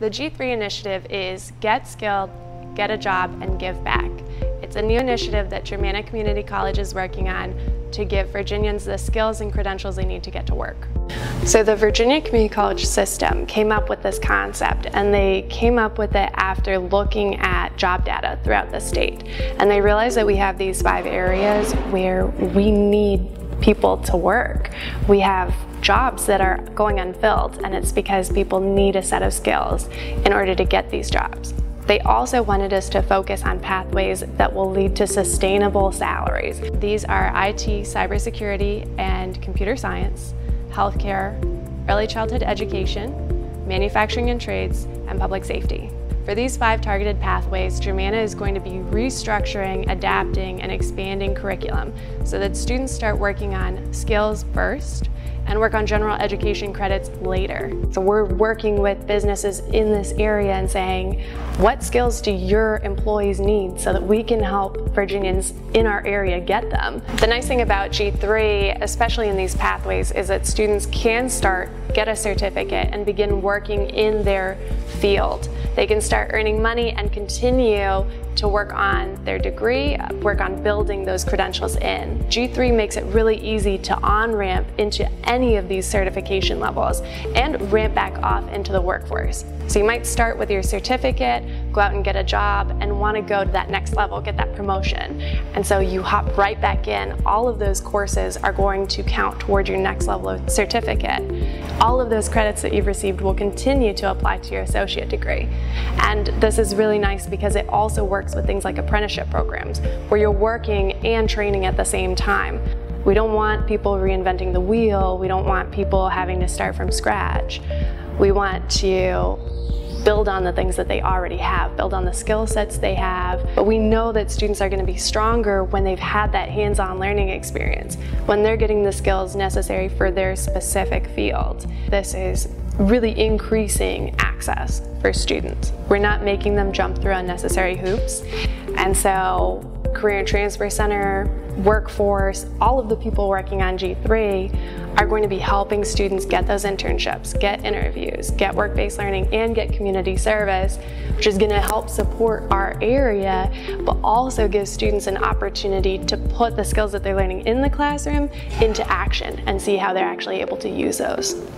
The G3 initiative is Get Skilled, Get a Job, and Give Back. It's a new initiative that Germanna Community College is working on to give Virginians the skills and credentials they need to get to work. So the Virginia Community College system came up with this concept and they came up with it after looking at job data throughout the state. And they realized that we have these five areas where we need people to work. We have jobs that are going unfilled and it's because people need a set of skills in order to get these jobs. They also wanted us to focus on pathways that will lead to sustainable salaries. These are IT, cybersecurity, and computer science, healthcare, early childhood education, manufacturing and trades, and public safety. For these five targeted pathways, Germanna is going to be restructuring, adapting, and expanding curriculum so that students start working on skills first and work on general education credits later. So we're working with businesses in this area and saying, what skills do your employees need so that we can help Virginians in our area get them? The nice thing about G3, especially in these pathways, is that students can start, get a certificate, and begin working in their field. They can start earning money and continue to work on their degree, work on building those credentials in. G3 makes it really easy to on-ramp into any of these certification levels and ramp back off into the workforce. So you might start with your certificate, go out and get a job, and want to go to that next level, get that promotion. And so you hop right back in. All of those courses are going to count toward your next level of certificate. All of those credits that you've received will continue to apply to your associate degree. And this is really nice because it also works with things like apprenticeship programs, where you're working and training at the same time. We don't want people reinventing the wheel. We don't want people having to start from scratch. We want to build on the things that they already have, build on the skill sets they have. But we know that students are going to be stronger when they've had that hands-on learning experience, when they're getting the skills necessary for their specific field. This is really increasing access for students. We're not making them jump through unnecessary hoops. And so Career and Transfer Center, workforce, all of the people working on G3 are going to be helping students get those internships, get interviews, get work-based learning, and get community service, which is going to help support our area, but also give students an opportunity to put the skills that they're learning in the classroom into action and see how they're actually able to use those.